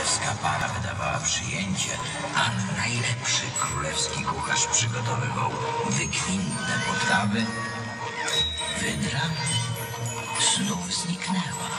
królewska para wydawała przyjęcie, a najlepszy królewski kucharz przygotowywał wykwintne potrawy, wydra znów zniknęła.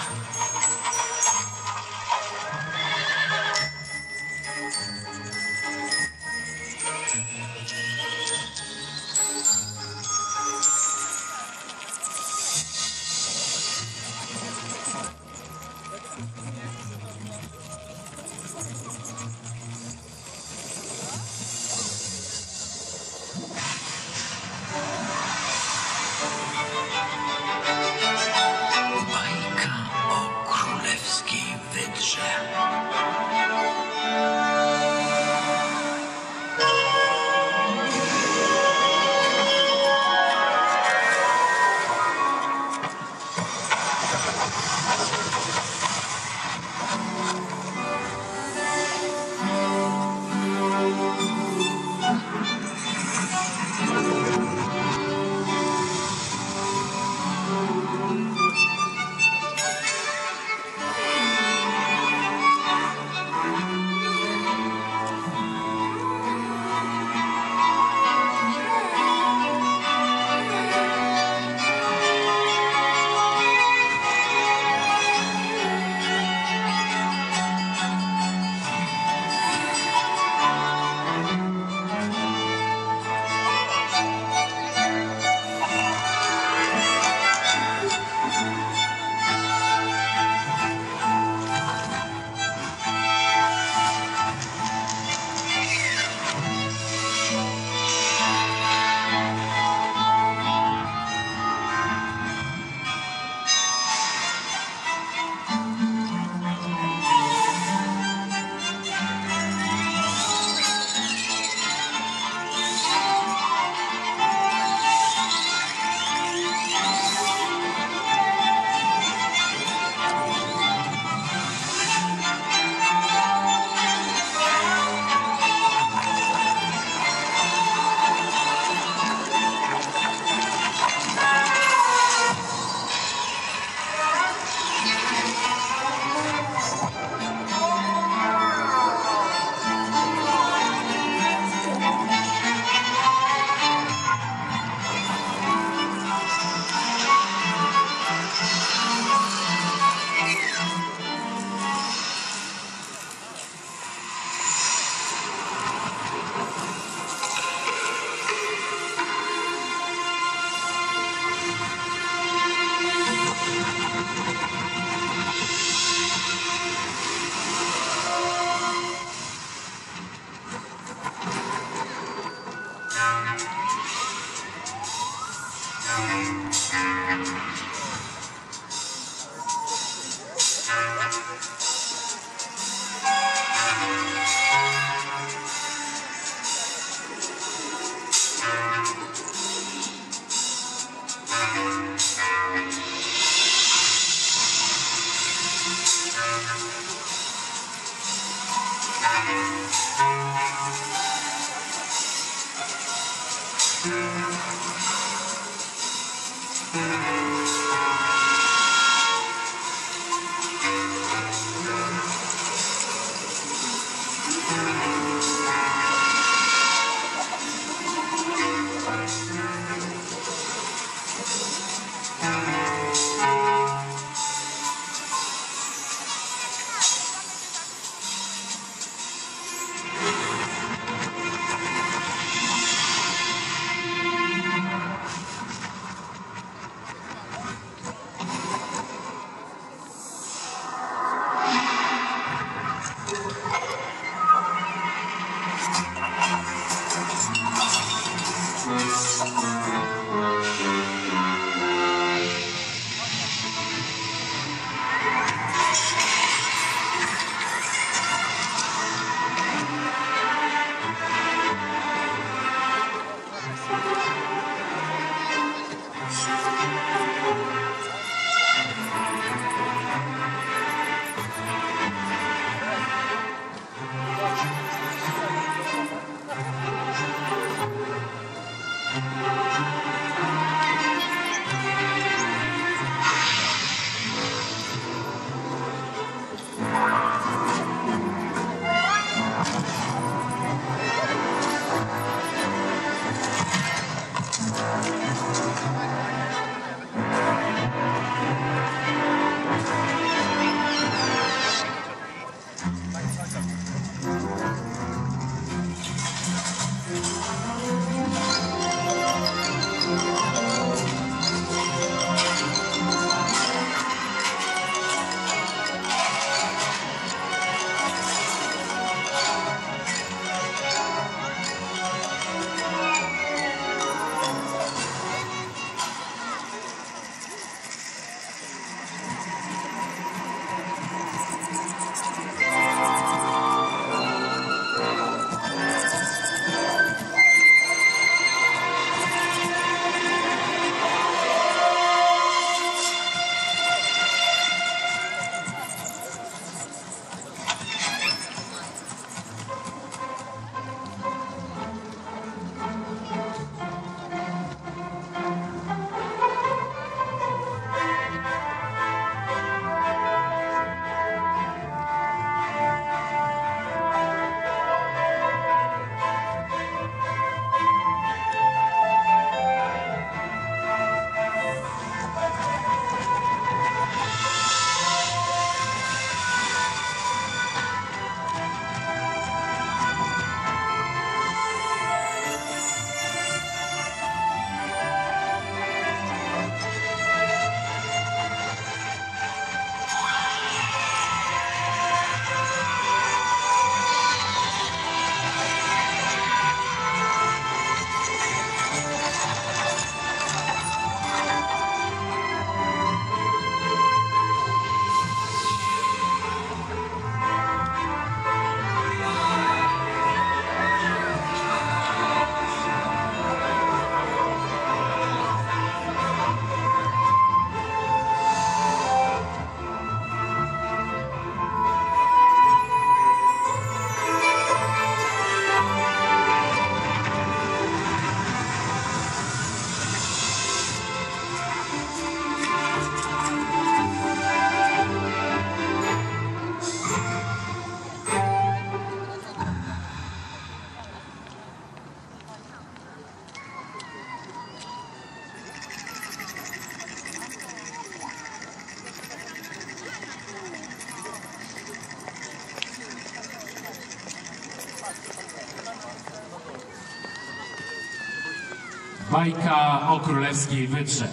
Bajka o królewskiej wydrze.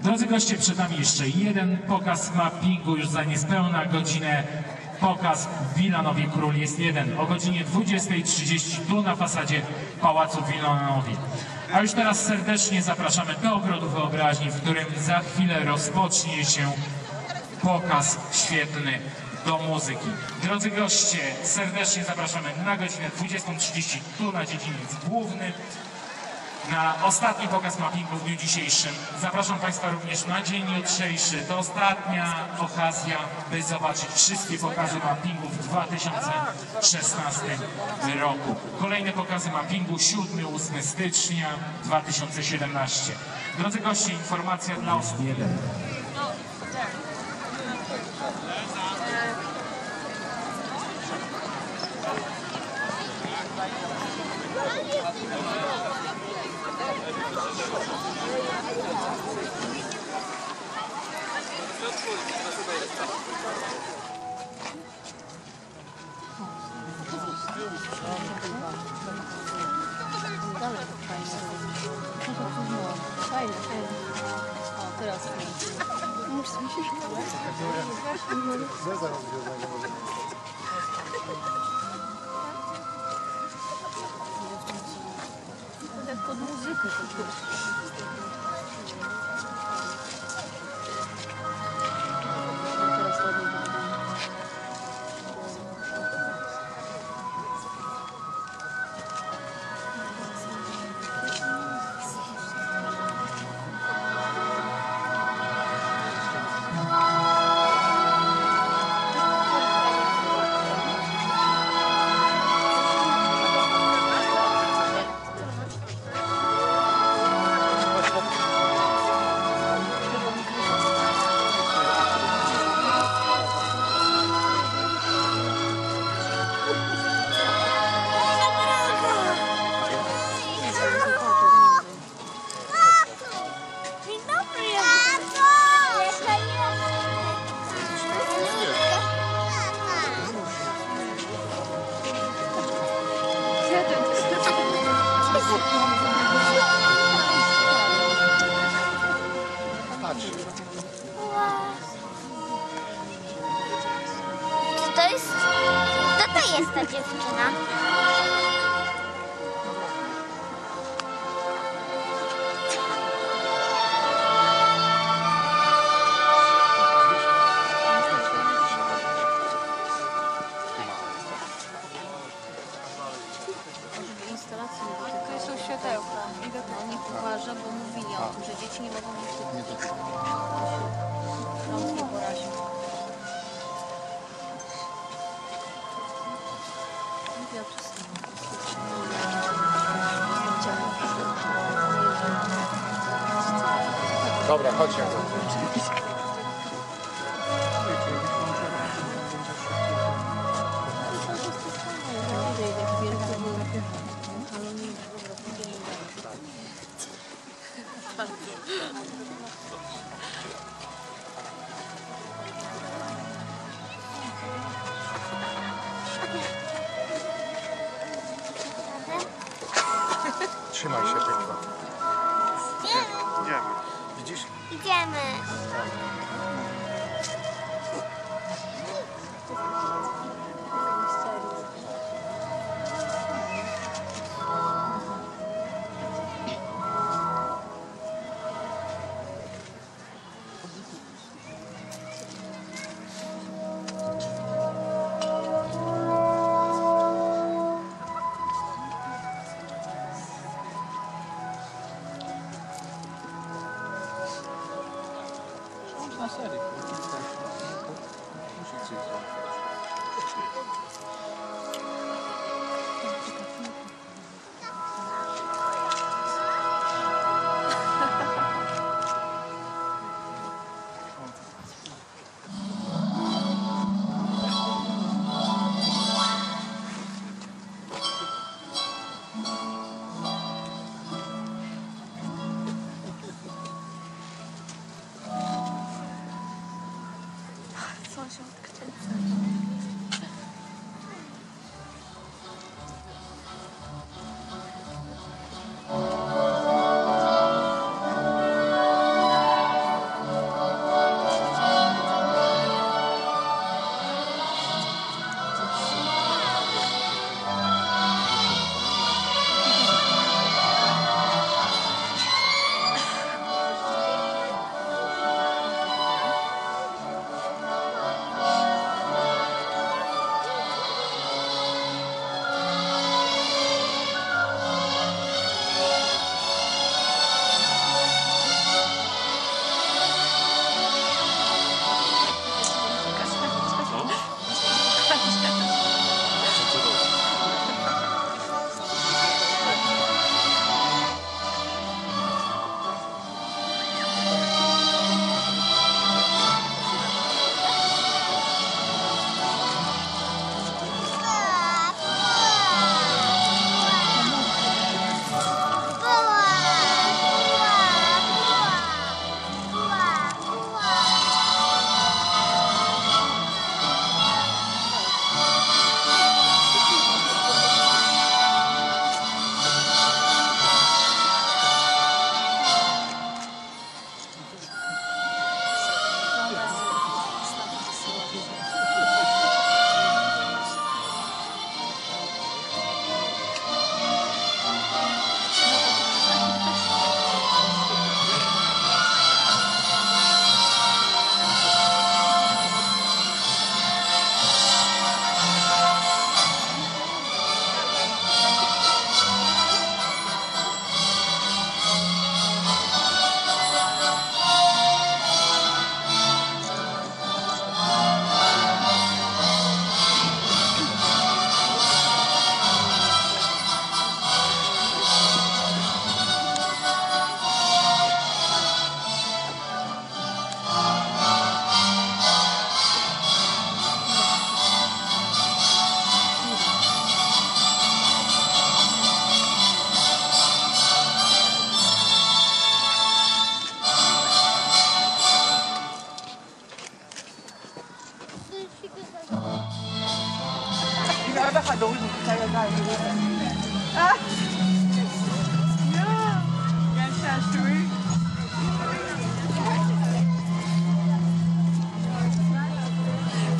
Drodzy goście, przed nami jeszcze jeden pokaz mappingu, już za niespełna godzinę. Pokaz w Wilanowie Król jest jeden o godzinie 20.30 tu na fasadzie Pałacu w Wilanowie. A już teraz serdecznie zapraszamy do Ogrodu Wyobraźni, w którym za chwilę rozpocznie się pokaz świetny do muzyki. Drodzy goście, serdecznie zapraszamy na godzinę 20.30 tu na dziedziniec główny. Na ostatni pokaz mappingu w dniu dzisiejszym. Zapraszam Państwa również na dzień jutrzejszy. To ostatnia okazja, by zobaczyć wszystkie pokazy mappingu w 2016 roku. Kolejne pokazy mappingu 7-8 stycznia 2017. Drodzy goście, informacja dla osób Де зараз зв'язання може бути? Тут музика. 靠前。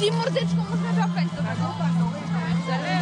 Czyli mordeczką można zapać do tego.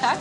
Tak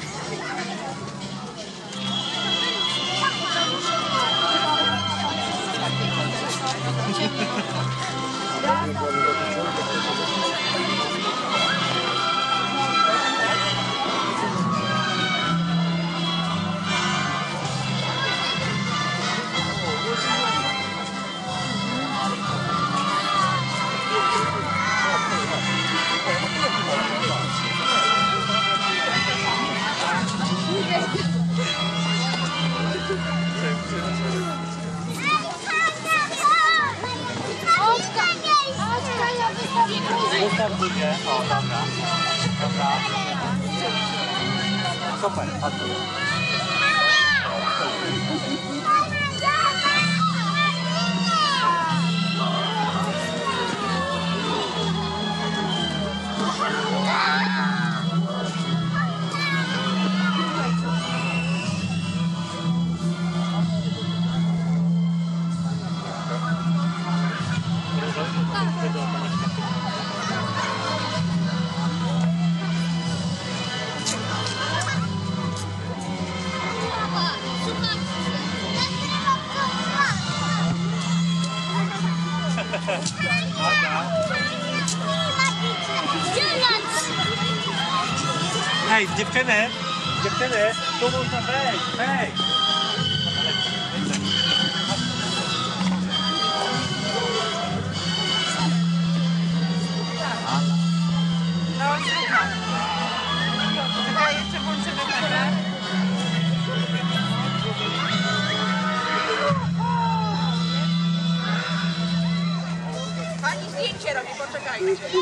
一起好歌一起跳舞一起笑一 Hej, dziewczyny! Dziewczyny! Tu można wejść! Hej! no słucham czekaj jeszcze włączymy kamerę Pani zdjęcie robi, poczekajcie.